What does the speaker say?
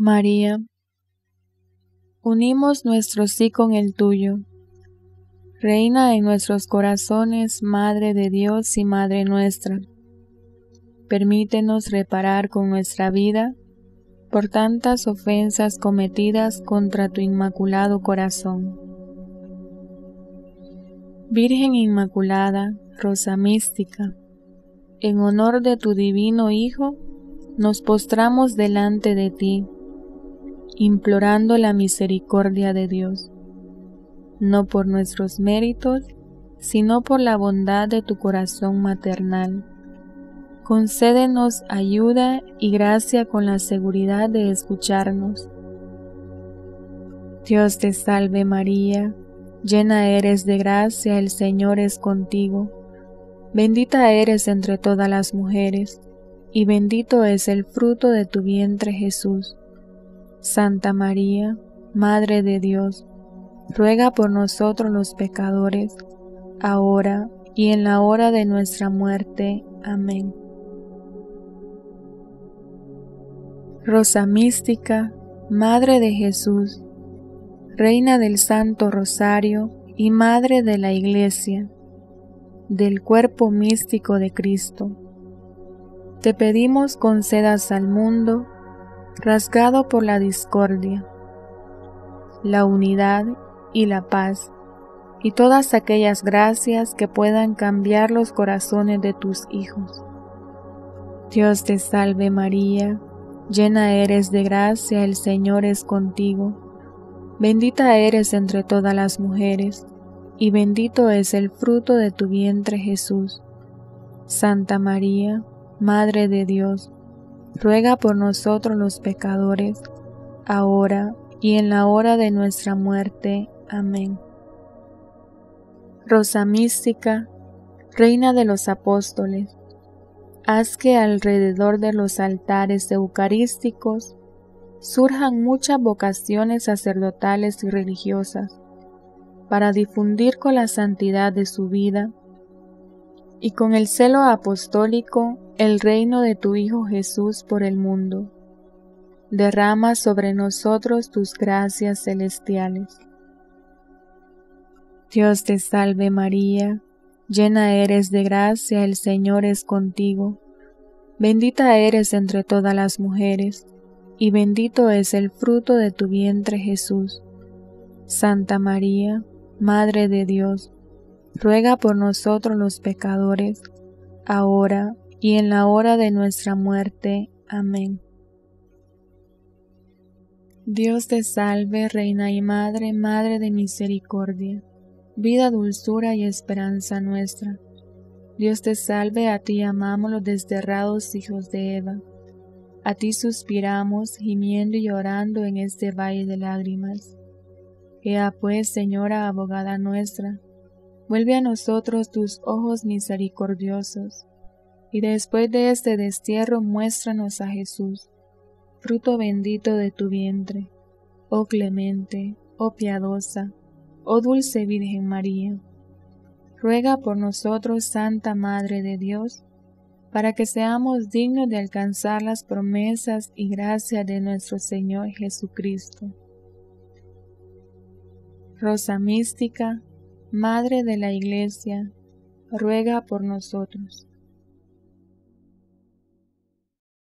María, unimos nuestro sí con el tuyo. Reina en nuestros corazones, Madre de Dios y Madre nuestra. Permítenos reparar con nuestra vida por tantas ofensas cometidas contra tu inmaculado corazón. Virgen Inmaculada, Rosa Mística, en honor de tu divino Hijo, nos postramos delante de ti implorando la misericordia de Dios, no por nuestros méritos, sino por la bondad de tu corazón maternal. Concédenos ayuda y gracia con la seguridad de escucharnos. Dios te salve María, llena eres de gracia, el Señor es contigo. Bendita eres entre todas las mujeres, y bendito es el fruto de tu vientre Jesús. Santa María, Madre de Dios, ruega por nosotros los pecadores, ahora y en la hora de nuestra muerte. Amén. Rosa Mística, Madre de Jesús, Reina del Santo Rosario y Madre de la Iglesia, del cuerpo místico de Cristo, te pedimos concedas al mundo rasgado por la discordia, la unidad y la paz, y todas aquellas gracias que puedan cambiar los corazones de tus hijos. Dios te salve María, llena eres de gracia, el Señor es contigo, bendita eres entre todas las mujeres, y bendito es el fruto de tu vientre Jesús. Santa María, Madre de Dios, ruega por nosotros los pecadores, ahora y en la hora de nuestra muerte. Amén. Rosa mística, Reina de los Apóstoles, haz que alrededor de los altares eucarísticos surjan muchas vocaciones sacerdotales y religiosas para difundir con la santidad de su vida y con el celo apostólico el reino de tu Hijo Jesús por el mundo. Derrama sobre nosotros tus gracias celestiales. Dios te salve María, llena eres de gracia, el Señor es contigo. Bendita eres entre todas las mujeres, y bendito es el fruto de tu vientre Jesús. Santa María, Madre de Dios, ruega por nosotros los pecadores, ahora y en la hora de nuestra muerte. Amén. Dios te salve, Reina y Madre, Madre de misericordia, vida, dulzura y esperanza nuestra. Dios te salve, a ti amamos los desterrados hijos de Eva. A ti suspiramos, gimiendo y llorando en este valle de lágrimas. Ea pues, Señora abogada nuestra, Vuelve a nosotros tus ojos misericordiosos, y después de este destierro muéstranos a Jesús, fruto bendito de tu vientre, oh clemente, oh piadosa, oh dulce Virgen María. Ruega por nosotros, Santa Madre de Dios, para que seamos dignos de alcanzar las promesas y gracias de nuestro Señor Jesucristo. Rosa mística, Madre de la Iglesia, ruega por nosotros.